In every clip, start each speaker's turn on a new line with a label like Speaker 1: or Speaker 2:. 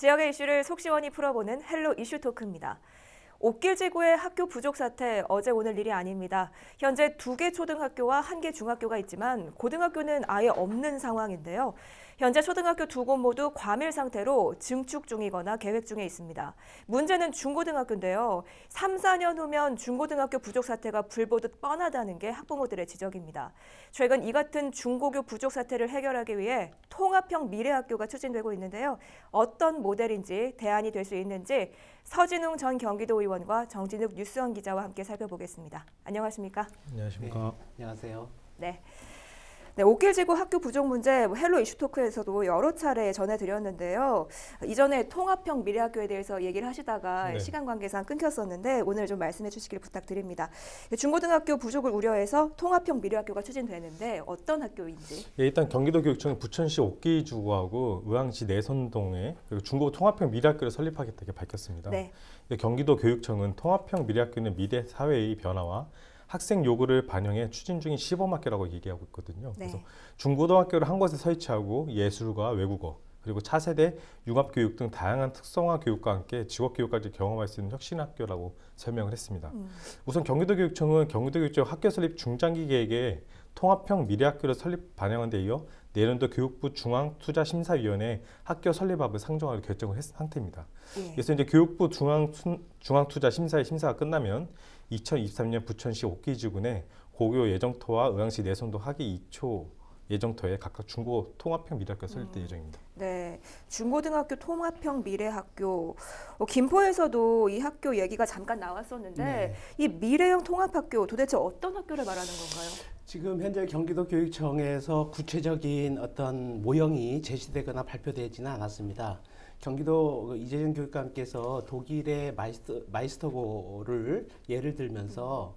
Speaker 1: 지역의 이슈를 속 시원히 풀어보는 헬로 이슈 토크입니다. 옥길 지구의 학교 부족 사태 어제 오늘 일이 아닙니다. 현재 두 개 초등학교와 한 개 중학교가 있지만 고등학교는 아예 없는 상황인데요. 현재 초등학교 두 곳 모두 과밀 상태로 증축 중이거나 계획 중에 있습니다. 문제는 중고등학교인데요. 3, 4년 후면 중고등학교 부족 사태가 불보듯 뻔하다는 게 학부모들의 지적입니다. 최근 이 같은 중고교 부족 사태를 해결하기 위해 통합형 미래학교가 추진되고 있는데요. 어떤 모델인지 대안이 될 수 있는지 서진웅 전 경기도 의원과 정진욱 뉴스원 기자와 함께 살펴보겠습니다. 안녕하십니까?
Speaker 2: 안녕하십니까?
Speaker 3: 네, 안녕하세요.
Speaker 1: 네. 네, 옥길지구 학교 부족 문제 뭐 헬로 이슈 토크에서도 여러 차례 전해드렸는데요. 이전에 통합형 미래학교에 대해서 얘기를 하시다가
Speaker 2: 네.
Speaker 1: 시간 관계상 끊겼었는데 오늘 좀 말씀해 주시길 부탁드립니다. 중고등학교 부족을 우려해서 통합형 미래학교가 추진되는데 어떤 학교인지.
Speaker 2: 예, 일단 경기도교육청이 부천시 옥기지구하고 의왕시 내선동에 그리고 중고 통합형 미래학교를 설립하겠다고 밝혔습니다.
Speaker 1: 네.
Speaker 2: 예, 경기도 교육청은 통합형 미래학교는 미래 사회의 변화와 학생 요구를 반영해 추진 중인 시범학교라고 얘기하고 있거든요.
Speaker 1: 네.
Speaker 2: 그래서 중고등학교를 한 곳에 설치하고 예술과 외국어 그리고 차세대 융합교육 등 다양한 특성화 교육과 함께 직업교육까지 경험할 수 있는 혁신학교라고 설명을 했습니다.
Speaker 1: 음.
Speaker 2: 우선 경기도교육청은 경기도교육청 학교 설립 중장기 계획에 통합형 미래학교를 설립 반영한 데 이어 내년도 교육부 중앙투자심사위원회 학교 설립합을 상정하기로 결정을 했 상태입니다.
Speaker 1: 예.
Speaker 2: 그래서 이제 교육부 중앙 중앙투자심사의 심사가 끝나면 2023년 부천시 옥기지구내 고교 예정토와 의왕시 내선도 하기 2초 예정토에 각각 중고 통합형 미래학교 설립될 예정입니다.
Speaker 1: 네, 중고등학교 통합형 미래학교 어, 김포에서도 이 학교 얘기가 잠깐 나왔었는데
Speaker 3: 네.
Speaker 1: 이 미래형 통합학교 도대체 어떤 학교를 말하는 건가요?
Speaker 3: 지금 현재 경기도 교육청에서 구체적인 어떤 모형이 제시되거나 발표되지는 않았습니다. 경기도 그 이재정 교육감께서 독일의 마이스터, 마이스터고를 예를 들면서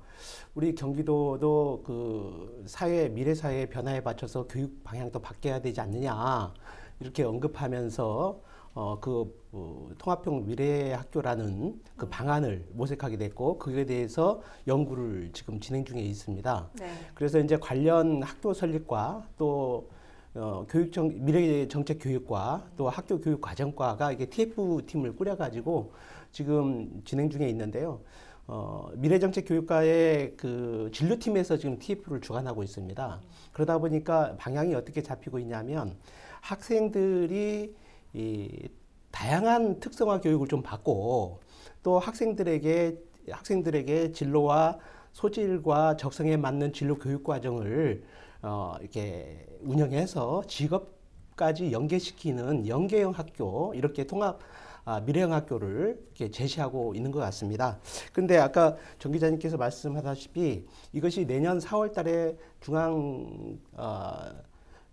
Speaker 3: 우리 경기도도 그 사회 미래 사회의 변화에 맞춰서 교육 방향도 바뀌어야 되지 않느냐 이렇게 언급하면서 어, 그 어, 통합형 미래 학교라는 그 방안을 모색하게 됐고 그에 대해서 연구를 지금 진행 중에 있습니다.
Speaker 1: 네.
Speaker 3: 그래서 이제 관련 학교 설립과 또 어, 교육정 미래 정책 교육과 또 학교 교육 과정과가 이게 TF 팀을 꾸려가지고 지금 진행 중에 있는데요. 어, 미래정책 교육과의 그 진료팀에서 지금 TF를 주관하고 있습니다. 그러다 보니까 방향이 어떻게 잡히고 있냐면 학생들이 이 다양한 특성화 교육을 좀 받고 또 학생들에게 학생들에게 진로와 소질과 적성에 맞는 진로 교육 과정을 어, 이렇게 운영해서 직업까지 연계시키는 연계형 학교 이렇게 통합 아, 미래형 학교를 이렇게 제시하고 있는 것 같습니다. 근데 아까 정 기자님께서 말씀하다시피 이것이 내년 4월 달에 중앙 어,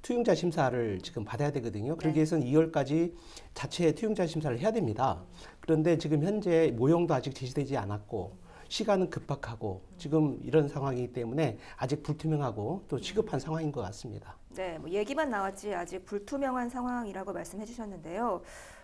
Speaker 3: 투용자 심사를 지금 받아야 되거든요. 그러기
Speaker 1: 네.
Speaker 3: 위해서는 2월까지 자체 투용자 심사를 해야 됩니다. 그런데 지금 현재 모형도 아직 제시되지 않았고 시간은 급박하고 지금 이런 상황이기 때문에 아직 불투명하고 또 시급한 상황인 것 같습니다.
Speaker 1: 네, 뭐 얘기만 나왔지 아직 불투명한 상황이라고 말씀해 주셨는데요.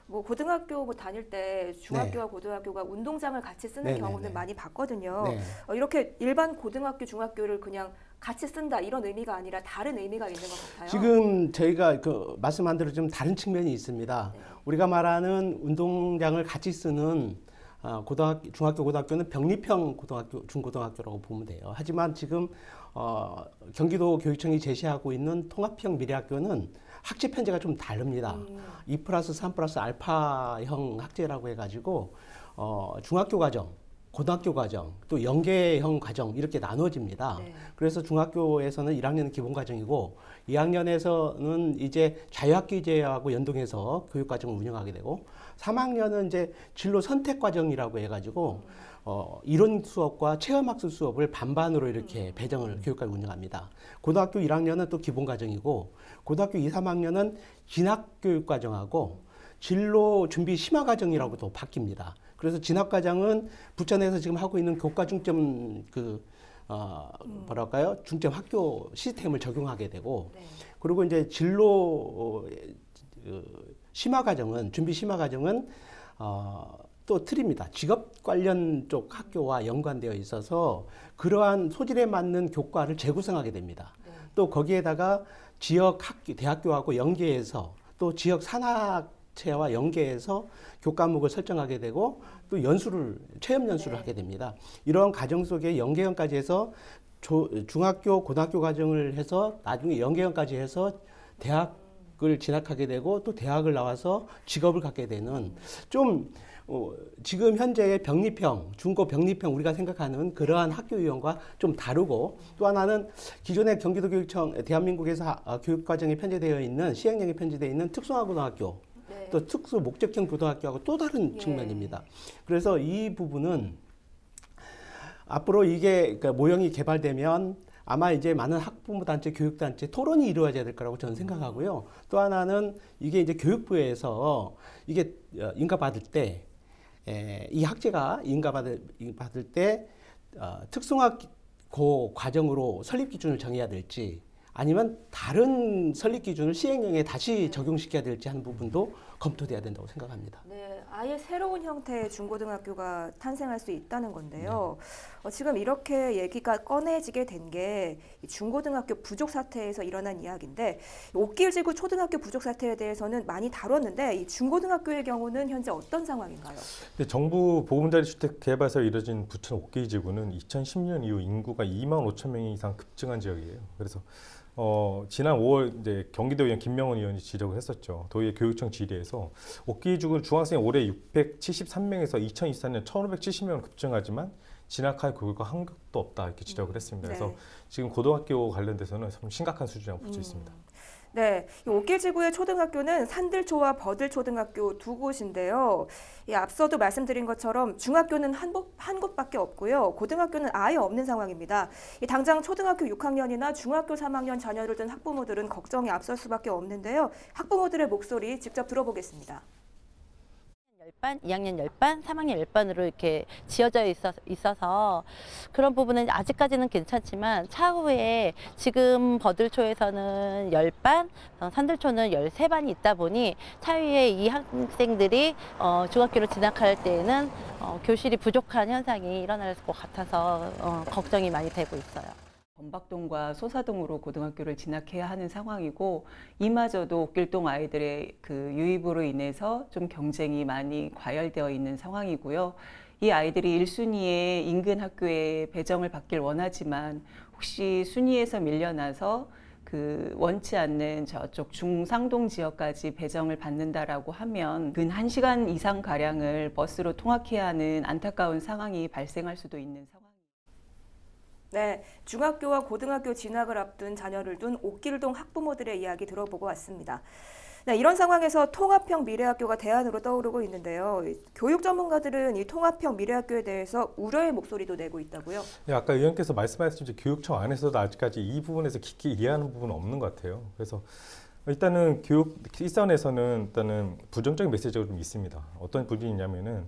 Speaker 1: 뭐 고등학교 뭐 다닐 때 중학교와 고등학교가 운동장을 같이 쓰는
Speaker 3: 네, 네,
Speaker 1: 경우는
Speaker 3: 네.
Speaker 1: 많이 봤거든요.
Speaker 3: 네.
Speaker 1: 어, 이렇게 일반 고등학교, 중학교를 그냥 같이 쓴다 이런 의미가 아니라 다른 의미가 있는 것 같아요.
Speaker 3: 지금 저희가 그 말씀한 대로 좀 다른 측면이 있습니다.
Speaker 1: 네.
Speaker 3: 우리가 말하는 운동장을 같이 쓰는 아, 고등학교, 중학교, 고등학교는 병립형 고등학교, 중고등학교라고 보면 돼요. 하지만 지금 어, 경기도 교육청이 제시하고 있는 통합형 미래학교는 학제 편제가 좀 다릅니다.
Speaker 1: 음.
Speaker 3: 2 플러스 3 플러스 알파형 학제라고 해가지고 어, 중학교 과정, 고등학교 과정, 또 연계형 과정 이렇게 나눠집니다.
Speaker 1: 네.
Speaker 3: 그래서 중학교에서는 1학년은 기본 과정이고 2학년에서는 이제 자유학기제하고 연동해서 교육 과정을 운영하게 되고 3학년은 이제 진로 선택 과정이라고 해가지고 어, 이론 수업과 체험학습 수업을 반반으로 이렇게 배정을 교육과를 운영합니다. 고등학교 1학년은 또 기본 과정이고 고등학교 2, 3학년은 진학 교육 과정하고 진로 준비 심화 과정이라고 또 바뀝니다. 그래서 진학 과정은 부천에서 지금 하고 있는 교과 중점 그 어, 뭐랄까요 중점 학교 시스템을 적용하게 되고
Speaker 1: 네.
Speaker 3: 그리고 이제 진로 어, 그 심화 과정은 준비 심화 과정은 어, 또 틀입니다. 직업 관련 쪽 학교와 연관되어 있어서 그러한 소질에 맞는 교과를 재구성하게 됩니다. 또 거기에다가 지역 학교, 대학교하고 연계해서 또 지역 산학 학체와 연계해서 교과목을 설정하게 되고 또 연수를 체험 연수를 하게 됩니다. 이러한 과정 속에 연계형까지 해서 조, 중학교 고등학교 과정을 해서 나중에 연계형까지 해서 대학 을 진학하게 되고 또 대학을 나와서 직업을 갖게 되는 좀 어, 지금 현재의 병립형, 중고 병립형 우리가 생각하는 그러한 학교 유형과 좀 다르고 또 하나는 기존의 경기도 교육청 대한민국에서 아, 교육 과정에 편제되어 있는 시행령에 편제되어 있는 특성화고등학교
Speaker 1: 네.
Speaker 3: 또 특수 목적형 고등학교하고 또 다른
Speaker 1: 예.
Speaker 3: 측면입니다. 그래서 이 부분은 앞으로 이게 그러니까 모형이 개발되면 아마 이제 많은 학부모 단체, 교육 단체 토론이 이루어져야 될 거라고 저는 생각하고요. 또 하나는 이게 이제 교육부에서 이게 어, 인가받을 때, 에, 이 학제가 인가받을 받을 때 어, 특성화고 과정으로 설립 기준을 정해야 될지 아니면 다른 설립 기준을 시행령에 다시 적용시켜야 될지 하는 부분도 검토돼야 된다고 생각합니다.
Speaker 1: 네, 아예 새로운 형태의 중고등학교가 탄생할 수 있다는 건데요. 어, 지금 이렇게 얘기가 꺼내지게 된 게 중고등학교 부족 사태에서 일어난 이야기인데 옥길 지구 초등학교 부족 사태에 대해서는 많이 다뤘는데 이 중고등학교의 경우는 현재 어떤 상황인가요?
Speaker 2: 근데 정부 보금자리 주택 개발사에 이뤄진 부천 옥기 지구는 2010년 이후 인구가 2만 5천 명 이상 급증한 지역이에요. 그래서 어, 지난 5월 이제 경기도 의원 김명원 의원이 지적을 했었죠. 도의 교육청 질의에서 옥기 지구 중학생 올해 673명에서 2024년 1,570명 급증하지만 진학할 교육과 한 곳도 없다 이렇게 지적을 했습니다. 그래서
Speaker 1: 네.
Speaker 2: 지금 고등학교 관련돼서는 참 심각한 수준이라고 볼수
Speaker 1: 음.
Speaker 2: 있습니다.
Speaker 1: 네, 이 옥길지구의 초등학교는 산들초와 버들초등학교 두 곳인데요. 이 앞서도 말씀드린 것처럼 중학교는 한, 곳- 한 곳밖에 없고요. 고등학교는 아예 없는 상황입니다. 이 당장 초등학교 6학년이나 중학교 3학년 자녀를 둔 학부모들은 걱정이 앞설 수밖에 없는데요. 학부모들의 목소리 직접 들어보겠습니다.
Speaker 4: 10반, 2학년 10반, 3학년 10반으로 이렇게 지어져 있어, 있어서 그런 부분은 아직까지는 괜찮지만 차후에 지금 버들초에서는 10반, 어, 산들초는 13반이 있다 보니 차후에 이 학생들이 어, 중학교로 진학할 때에는 어, 교실이 부족한 현상이 일어날 것 같아서 어, 걱정이 많이 되고 있어요.
Speaker 5: 범박동과 소사동으로 고등학교를 진학해야 하는 상황이고 이마저도 옥길동 아이들의 그 유입으로 인해서 좀 경쟁이 많이 과열되어 있는 상황이고요. 이 아이들이 1순위의 인근 학교에 배정을 받길 원하지만 혹시 순위에서 밀려나서 그 원치 않는 저쪽 중상동 지역까지 배정을 받는다라고 하면 근 1시간 이상 가량을 버스로 통학해야 하는 안타까운 상황이 발생할 수도 있는 상황입니다.
Speaker 1: 네, 중학교와 고등학교 진학을 앞둔 자녀를 둔 옥길동 학부모들의 이야기 들어보고 왔습니다. 네, 이런 상황에서 통합형 미래학교가 대안으로 떠오르고 있는데요. 이 교육 전문가들은 이 통합형 미래학교에 대해서 우려의 목소리도 내고 있다고요.
Speaker 2: 예, 아까 의원께서 말씀하신 교육청 안에서도 아직까지 이 부분에서 깊게 이해하는 부분은 없는 것 같아요. 그래서 일단은 교육 일선에서는 일단은 부정적인 메시지가 좀 있습니다. 어떤 부분이 있냐면은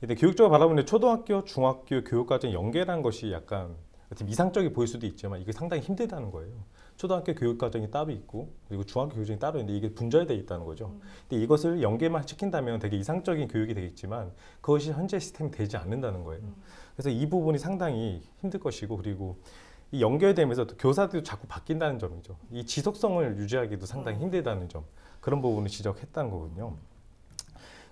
Speaker 2: 일단 교육적으로 바라보는 초등학교, 중학교 교육과정 연계라는 것이 약간 어떻게 이상적이 보일 수도 있지만 이게 상당히 힘들다는 거예요. 초등학교 교육 과정이 따로 있고 그리고 중학교 교육이 따로 있는데 이게 분절되어 있다는 거죠. 근데 이것을 연계만 시킨다면 되게 이상적인 교육이 되겠지만 그것이 현재 시스템이 되지 않는다는 거예요. 그래서 이 부분이 상당히 힘들 것이고 그리고 이 연결되면서 또 교사들도 자꾸 바뀐다는 점이죠. 이 지속성을 유지하기도 상당히 힘들다는 점 그런 부분을 지적했다는 거군요.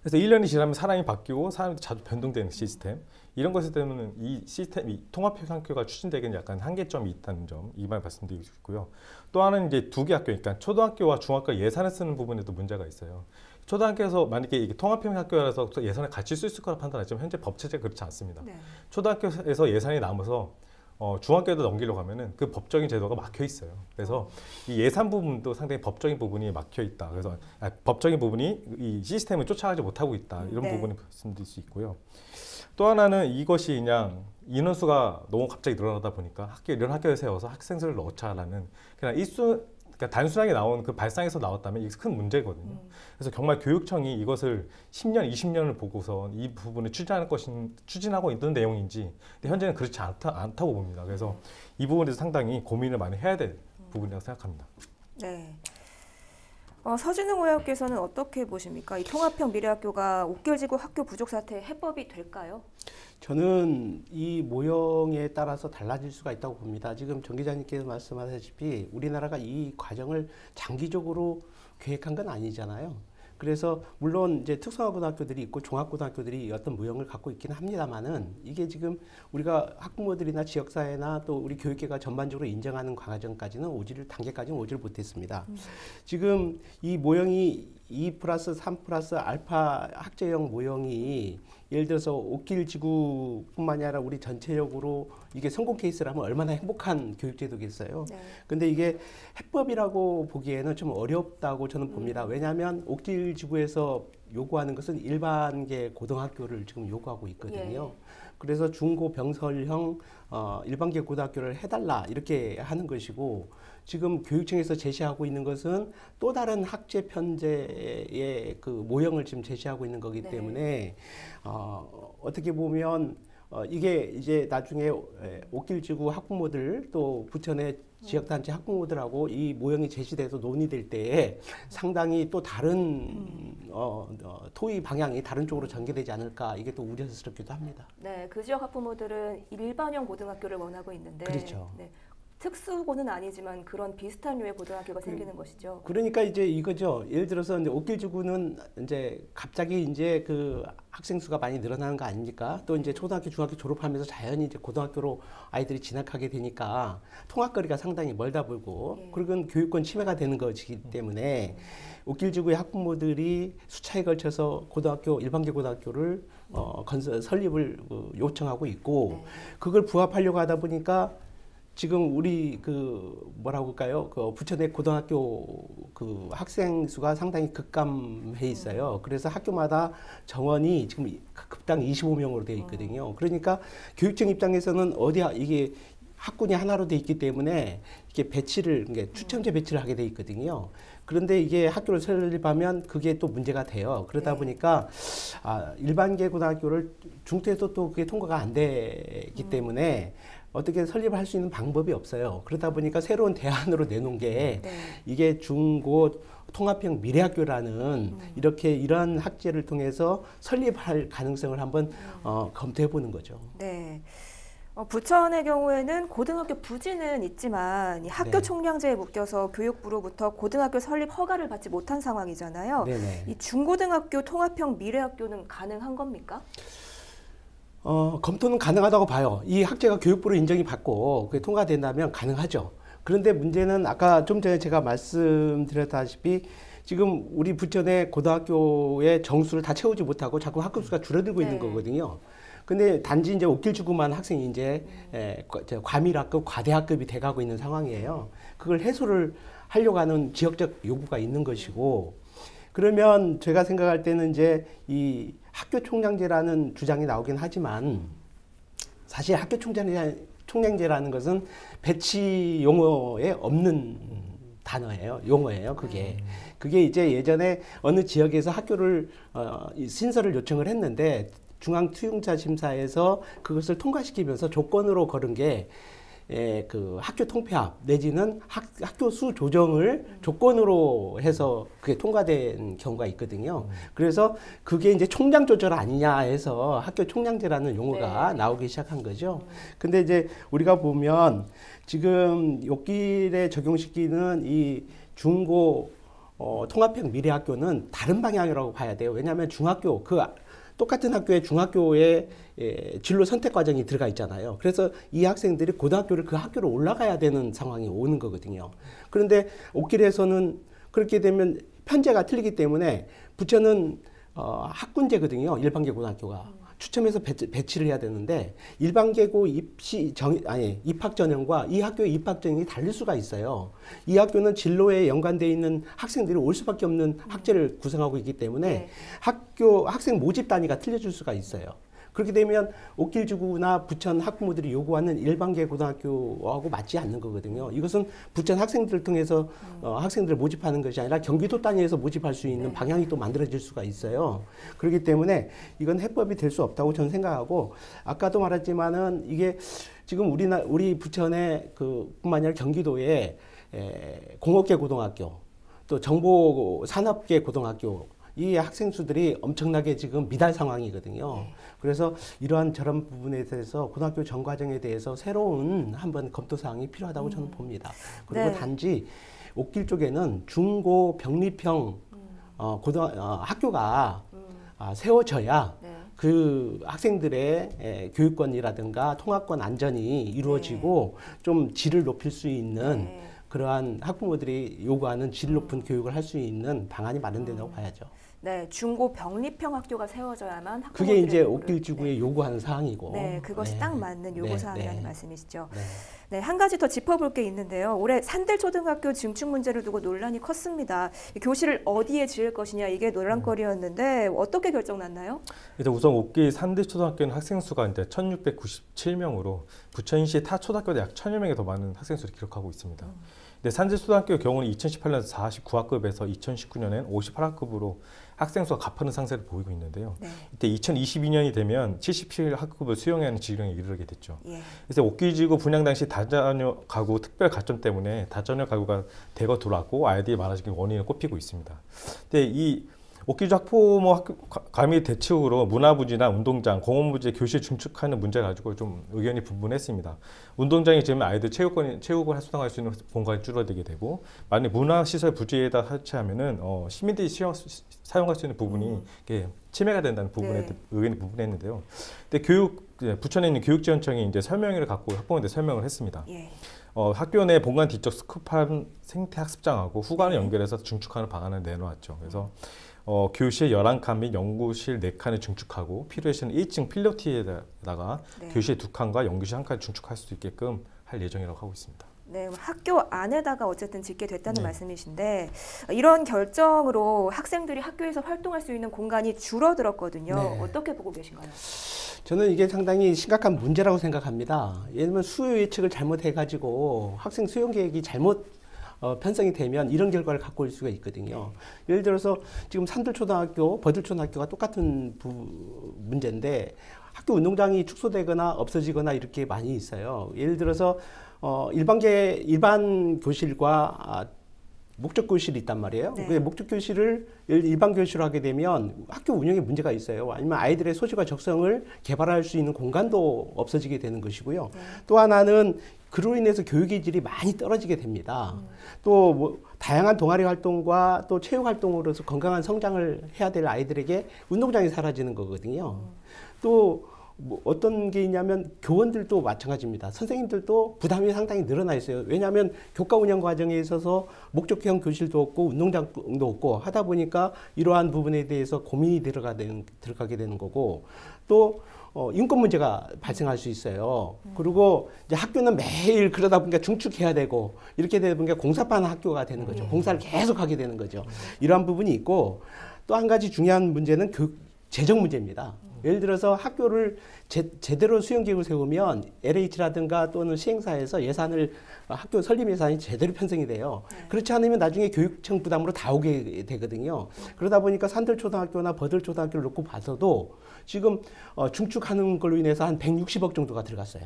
Speaker 2: 그래서 1년이 지나면 사람이 바뀌고 사람이 자주 변동되는 시스템 이런 것에 때문에 이 시스템, 이 통합형 학교가 추진되기는 약간 한계점이 있다는 점 이 말 말씀드리고 싶고요. 또 하나는 이제 두 개 학교, 그러니까 초등학교와 중학교 예산을 쓰는 부분에도 문제가 있어요. 초등학교에서 만약에 이게 통합형 학교라서 예산을 같이 쓸 수 있을 거라 판단하지만 현재 법 체제가 그렇지 않습니다.
Speaker 1: 네.
Speaker 2: 초등학교에서 예산이 남아서 어, 중학교에도 넘기려고 하면은 그 법적인 제도가 막혀 있어요. 그래서 이 예산 부분도 상당히 법적인 부분이 막혀 있다. 그래서 아, 법적인 부분이 이 시스템을 쫓아가지 못하고 있다. 이런
Speaker 1: 네.
Speaker 2: 부분을 말씀드릴 수 있고요. 또 하나는 이것이 그냥 인원수가 너무 갑자기 늘어나다 보니까 학교 이런 학교에 세워서 학생들을 넣자라는 그냥 일수 그러니까 단순하게 나온 그 발상에서 나왔다면 이게 큰 문제거든요. 그래서 정말 교육청이 이것을 10년, 20년을 보고서 이 부분을 추진하는 것인 추진하고 있는 내용인지 근데 현재는 그렇지 않다, 않다고 봅니다. 그래서 이 부분에서 상당히 고민을 많이 해야 될 부분이라고 생각합니다.
Speaker 1: 네. 어, 서진웅 의원께서는 어떻게 보십니까? 이 통합형 미래학교가 옥결지구 학교 부족 사태 해법이 될까요?
Speaker 3: 저는 이 모형에 따라서 달라질 수가 있다고 봅니다. 지금 정 기자님께서 말씀하셨다시피 우리나라가 이 과정을 장기적으로 계획한 건 아니잖아요. 그래서 물론 이제 특성화고등학교들이 있고 종합고등학교들이 어떤 모형을 갖고 있기는 합니다만은 이게 지금 우리가 학부모들이나 지역사회나 또 우리 교육계가 전반적으로 인정하는 과정까지는 오지를 단계까지는 오지를 못했습니다. 지금 이 모형이 2 플러스 3 플러스 알파 학제형 모형이 예를 들어서 옥길 지구뿐만이 아니라 우리 전체적으로 이게 성공 케이스라면 얼마나 행복한 교육제도겠어요.
Speaker 1: 네.
Speaker 3: 근데 이게 해법이라고 보기에는 좀 어렵다고 저는 봅니다. 왜냐하면 옥질 지구에서 요구하는 것은 일반계 고등학교를 지금 요구하고 있거든요. 그래서 중고 병설형 어, 일반계 고등학교를 해달라 이렇게 하는 것이고 지금 교육청에서 제시하고 있는 것은 또 다른 학제 편제의 그 모형을 지금 제시하고 있는 거기
Speaker 1: 네.
Speaker 3: 때문에 어, 어떻게 보면 어, 이게 이제 나중에 에, 옥길지구 학부모들 또 부천의 지역단체 학부모들하고 이 모형이 제시돼서 논의될 때에 상당히 또 다른 어, 어, 토의 방향이 다른 쪽으로 전개되지 않을까 이게 또 우려스럽기도 합니다.
Speaker 1: 네, 그 지역 학부모들은 일반형 고등학교를 원하고 있는데
Speaker 3: 그렇죠.
Speaker 1: 네, 특수고는 아니지만 그런 비슷한 류의 고등학교가 생기는 것이죠.
Speaker 3: 그러니까 이제 이거죠. 예를 들어서 이제 옥길지구는 이제 갑자기 이제 그 학생 수가 많이 늘어나는 거 아닙니까? 또 이제 초등학교, 중학교 졸업하면서 자연히 이제 고등학교로 아이들이 진학하게 되니까 통학거리가 상당히 멀다 보고
Speaker 1: 예.
Speaker 3: 그리고 교육권 침해가 되는 것이기 때문에 옥길지구의 학부모들이 수차에 걸쳐서 고등학교 일반계 고등학교를 어, 건설 설립을 어, 요청하고 있고
Speaker 1: 네.
Speaker 3: 그걸 부합하려고 하다 보니까 지금 우리 그 뭐라고 할까요? 그 부천의 고등학교 그 학생 수가 상당히 급감해 있어요. 그래서 학교마다 정원이 지금 급당 25명으로 되어 있거든요. 그러니까 교육청 입장에서는 어디야 이게 학군이 하나로 돼 있기 때문에 이게 배치를 이게 추첨제 배치를 하게 돼 있거든요. 그런데 이게 학교를 설립하면 그게 또 문제가 돼요. 그러다
Speaker 1: 네.
Speaker 3: 보니까 아, 일반계 고등학교를 중퇴에서 또 그게 통과가 안 되기 때문에 어떻게 설립을 할 수 있는 방법이 없어요. 그러다 보니까 새로운 대안으로 내놓은 게
Speaker 1: 네.
Speaker 3: 이게 중고 통합형 미래학교라는 이렇게 이런 학제를 통해서 설립할 가능성을 한번 어, 검토해 보는 거죠.
Speaker 1: 네. 어, 부천의 경우에는 고등학교 부지는 있지만 이 학교
Speaker 3: 네.
Speaker 1: 총량제에 묶여서 교육부로부터 고등학교 설립 허가를 받지 못한 상황이잖아요.
Speaker 3: 네네.
Speaker 1: 이 중고등학교 통합형 미래학교는 가능한 겁니까?
Speaker 3: 어, 검토는 가능하다고 봐요. 이 학제가 교육부로 인정이 받고 그게 통과된다면 가능하죠. 그런데 문제는 아까 좀 전에 제가 말씀드렸다시피 지금 우리 부천의 고등학교의 정수를 다 채우지 못하고 자꾸 학급 수가 줄어들고
Speaker 1: 네.
Speaker 3: 있는 거거든요. 근데 단지 이제 옥길주구만 학생이 이제 에, 과- 저 과밀학급, 과대학급이 돼가고 있는 상황이에요. 그걸 해소를 하려고 하는 지역적 요구가 있는 것이고 그러면 제가 생각할 때는 이제 이 학교 총량제라는 주장이 나오긴 하지만 사실 학교 총량제, 총량제라는 것은 배치 용어에 없는 단어예요. 용어예요. 그게. 그게 이제 예전에 어느 지역에서 학교를 어, 이 신설을 요청을 했는데 중앙 투용자 심사에서 그것을 통과시키면서 조건으로 걸은 게 에, 그 학교 통폐합 내지는 학, 학교 수 조정을 조건으로 해서 그게 통과된 경우가 있거든요. 그래서 그게 이제 총량 조절 아니냐 해서 학교 총량제라는 용어가
Speaker 1: 네.
Speaker 3: 나오기 시작한 거죠. 근데 이제 우리가 보면 지금 욕길에 적용시키는 이 중고 어, 통합형 미래학교는 다른 방향이라고 봐야 돼요. 왜냐하면 중학교 그 아- 똑같은 학교에 중학교에 예, 진로 선택 과정이 들어가 있잖아요. 그래서 이 학생들이 고등학교를 그 학교로 올라가야 되는 상황이 오는 거거든요. 그런데 옥길에서는 그렇게 되면 편제가 틀리기 때문에 부천은 어, 학군제거든요. 일반계 고등학교가. 추첨해서 배치, 배치 를 해야 되는데 일반 계고 입시 정 아니 입학 전형과 이 학교의 입학 전형이 다를 수가 있어요. 이 학교는 진로에 연관돼 있는 학생들이 올 수밖에 없는 학제를 구성하고 있기 때문에
Speaker 1: 네.
Speaker 3: 학교 학생 모집 단위가 틀려질 수가 있어요. 그렇게 되면 옥길지구나 부천 학부모들이 요구하는 일반계 고등학교하고 맞지 않는 거거든요. 이것은 부천 학생들을 통해서 어, 학생들을 모집하는 것이 아니라 경기도 단위에서 모집할 수 있는
Speaker 1: 네.
Speaker 3: 방향이 또 만들어질 수가 있어요. 그렇기 때문에 이건 해법이 될 수 없다고 저는 생각하고 아까도 말했지만은 이게 지금 우리나 우리 부천의 그 뿐만 아니라 경기도에 에, 공업계 고등학교 또 정보 산업계 고등학교 이 학생 수들이 엄청나게 지금 미달 상황이거든요. 그래서 이러한 저런 부분에 대해서 고등학교 전 과정에 대해서 새로운 한번 검토 사항이 필요하다고 저는 봅니다. 그리고
Speaker 1: 네.
Speaker 3: 단지 옥길 쪽에는 중고 병립형 어, 고등 어, 학교가
Speaker 1: 음,
Speaker 3: 아, 세워져야
Speaker 1: 네.
Speaker 3: 그 학생들의 에, 교육권이라든가 통합권 안전이 이루어지고 좀 질을 높일 수 있는
Speaker 1: 네.
Speaker 3: 그러한 학부모들이 요구하는 질 높은 교육을 할 수 있는 방안이 마련된다고 봐야죠.
Speaker 1: 네, 중고 병립형 학교가 세워져야만
Speaker 3: 그게 이제
Speaker 1: 요구를-
Speaker 3: 옥길지구에 요구하는 사항이고.
Speaker 1: 네, 그것이
Speaker 3: 네.
Speaker 1: 딱 맞는 요구
Speaker 3: 네,
Speaker 1: 사항이라는
Speaker 3: 네.
Speaker 1: 말씀이시죠.
Speaker 3: 네.
Speaker 1: 네, 한 가지 더 짚어볼 게 있는데요. 올해 산들초등학교 증축 문제를 두고 논란이 컸습니다. 이 교실을 어디에 지을 것이냐 이게 논란거리였는데 어떻게 결정 났나요?
Speaker 2: 일단 우선 옥기 산대초등학교는 학생 수가 이제 1,697명으로 부천시 타 초등학교보다 약 1,000여 명이 더 많은 학생 수를 기록하고 있습니다. 근데 산대초등학교 경우는 2018년 49학급에서 2019년엔 58학급으로 학생 수가 가파른 상세를 보이고 있는데요.
Speaker 1: 네,
Speaker 2: 이때 2022년이 되면 77학급을 수용해야 하는 지경에 이르게 됐죠.
Speaker 1: 예,
Speaker 2: 그래서 옥기지구 분양 당시 다 자녀 가구 특별 가점 때문에 다자녀 가구가 대거 들어왔고 아이들이 많아지는 원인을 꼽히고 있습니다. 근데 이 옥기주 학부모 학교 가- 감히 대책으로 문화부지나 운동장, 공원부지 교실 중축하는 문제 가지고 좀 의견이 분분했습니다. 운동장이 지금 아이들 체육권 체육을 활성화할 수 있는 공간이 줄어들게 되고 만약 문화시설 부지에다 설치하면은 어, 시민들이 시험, 사용할 수 있는 부분이 이게 침해가 된다는 부분에
Speaker 1: 네.
Speaker 2: 의견이 분분했는데요. 근데 교육 예, 부천에 있는 교육지원청이 이제 설명회를 갖고 학부모한테 설명을 했습니다.
Speaker 1: 예.
Speaker 2: 어, 학교 내 본관 뒤쪽 스쿠팜 생태 학습장하고 후관을 연결해서 중축하는 방안을 내놓았죠. 그래서 어, 교실 11칸 및 연구실 4칸을 중축하고 필요해 시는 1층 필로티에다가
Speaker 1: 네.
Speaker 2: 교실 2칸과 연구실 1칸을 중축할 수 있게끔 할 예정이라고 하고 있습니다.
Speaker 1: 네, 학교 안에다가 어쨌든 짓게 됐다는
Speaker 2: 네.
Speaker 1: 말씀이신데 이런 결정으로 학생들이 학교에서 활동할 수 있는 공간이 줄어들었거든요.
Speaker 3: 네.
Speaker 1: 어떻게 보고 계신가요?
Speaker 3: 저는 이게 상당히 심각한 문제라고 생각합니다. 예를 들면 수요 예측을 잘못해가지고 학생 수용 계획이 잘못 어, 편성이 되면 이런 결과를 갖고 올 수가 있거든요. 예를 들어서 지금 산들초등학교, 버들초등학교가 똑같은 부, 문제인데 학교 운동장이 축소되거나 없어지거나 이렇게 많이 있어요. 예를 들어서 어, 일반계 일반 교실과 아, 목적 교실이 있단 말이에요.
Speaker 1: 네.
Speaker 3: 그 목적 교실을 일- 일반 교실로 하게 되면 학교 운영에 문제가 있어요. 아니면 아이들의 소질과 적성을 개발할 수 있는 공간도 없어지게 되는 것이고요. 또 하나는 그로 인해서 교육의 질이 많이 떨어지게 됩니다. 또뭐 다양한 동아리 활동과 또 체육 활동으로서 건강한 성장을 해야 될 아이들에게 운동장이 사라지는 거거든요. 또뭐 어떤 게 있냐면 교원들도 마찬가지입니다. 선생님들도 부담이 상당히 늘어나 있어요. 왜냐하면 교과 운영 과정에 있어서 목적형 교실도 없고 운동장도 없고 하다 보니까 이러한 부분에 대해서 고민이 들어가 되는, 들어가게 되는 거고 또 어, 인권 문제가 발생할 수 있어요. 그리고 이제 학교는 매일 그러다 보니까 중축해야 되고 이렇게 되다 보니까 공사판 학교가 되는 거죠. 공사를 계속 하게 되는 거죠. 이러한 부분이 있고 또 한 가지 중요한 문제는 교육 재정 문제입니다. 예를 들어서 학교를 제, 제대로 수용 계획을 세우면 LH라든가 또는 시행사에서 예산을 어, 학교 설립 예산이 제대로 편성이 돼요. 그렇지 않으면 나중에 교육청 부담으로 다 오게 되거든요. 그러다 보니까 산들 초등학교나 버들 초등학교를 놓고 봐서도 지금 어, 중축하는 걸로 인해서 한 160억 정도가 들어갔어요.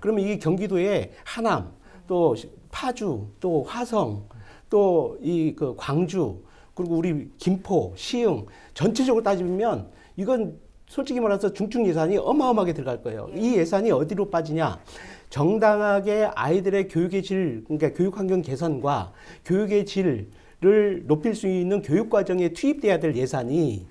Speaker 3: 그러면 이 경기도에 하남, 또 시- 파주, 또 화성, 또 이 그 광주, 그리고 우리 김포, 시흥 전체적으로 따지면 이건 솔직히 말해서 중증 예산이 어마어마하게 들어갈 거예요. 이 예산이 어디로 빠지냐? 정당하게 아이들의 교육의 질, 그러니까 교육 환경 개선과 교육의 질을 높일 수 있는 교육 과정에 투입돼야 될 예산이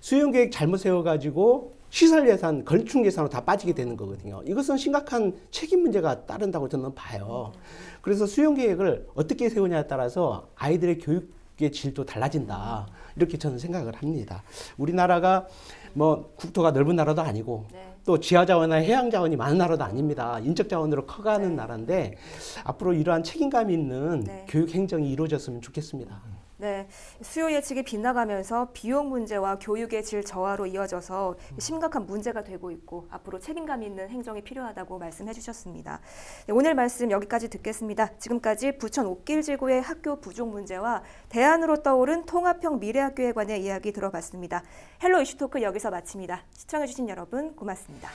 Speaker 3: 수용 계획 잘못 세워가지고 시설 예산, 건축 예산으로 다 빠지게 되는 거거든요. 이것은 심각한 책임 문제가 따른다고 저는 봐요. 그래서 수용 계획을 어떻게 세우냐에 따라서 아이들의 교육의 질도 달라진다. 이렇게 저는 생각을 합니다. 우리나라가 뭐 국토가 넓은 나라도 아니고
Speaker 1: 네.
Speaker 3: 또 지하 자원이나 해양 자원이 많은 나라도 아닙니다. 인적 자원으로 커가는 나라인데 앞으로 이러한 책임감 있는
Speaker 1: 네.
Speaker 3: 교육 행정이 이루어졌으면 좋겠습니다.
Speaker 1: 네, 수요 예측이 빗나가면서 비용 문제와 교육의 질 저하로 이어져서 심각한 문제가 되고 있고 앞으로 책임감 있는 행정이 필요하다고 말씀해 주셨습니다. 네, 오늘 말씀 여기까지 듣겠습니다. 지금까지 부천 옥길지구의 학교 부족 문제와 대안으로 떠오른 통합형 미래학교에 관해 이야기 들어봤습니다. 헬로 이슈토크 여기서 마칩니다. 시청해 주신 여러분 고맙습니다.